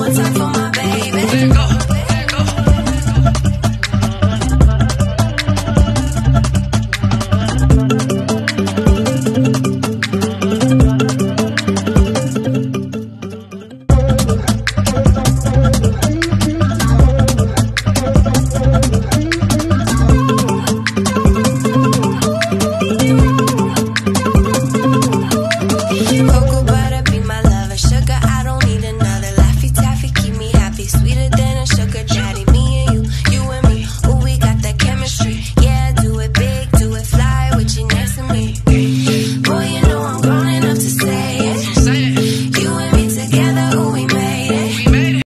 what's up